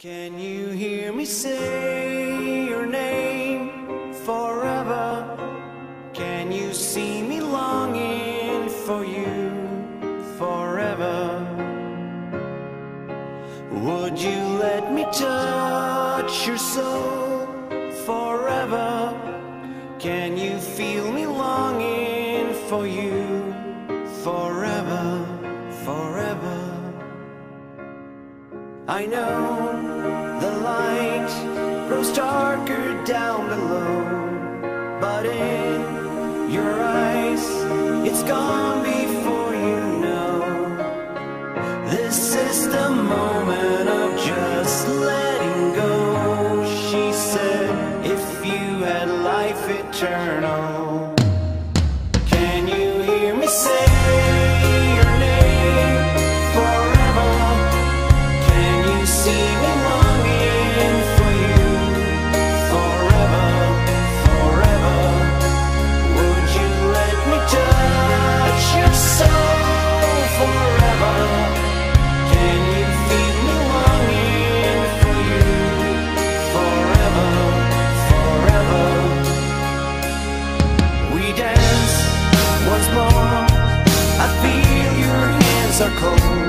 Can you hear me say your name forever? Can you see me longing for you forever? Would you let me touch your soul forever? Can you feel me longing for you forever, I know the light grows darker down below, but in your eyes, it's gone before you know. This is the moment of just letting go, she said, if you had life eternal. Can you hear me say? We dance once more. I feel your hands are cold.